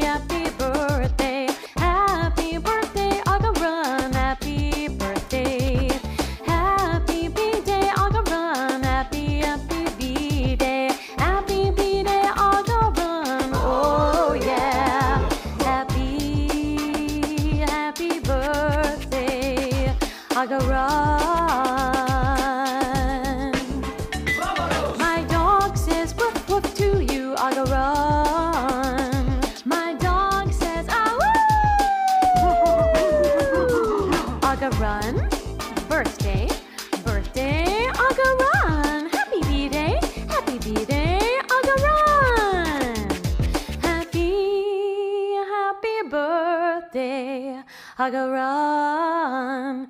happy, birthday. Happy birthday, Happy birthday. Happy Happy, happy Happy Oh, yeah. Happy, happy birthday, Aharan. Birthday, birthday, Aga Run. Happy B Day, happy B Day, Aga Run. Happy, happy birthday, Aharan.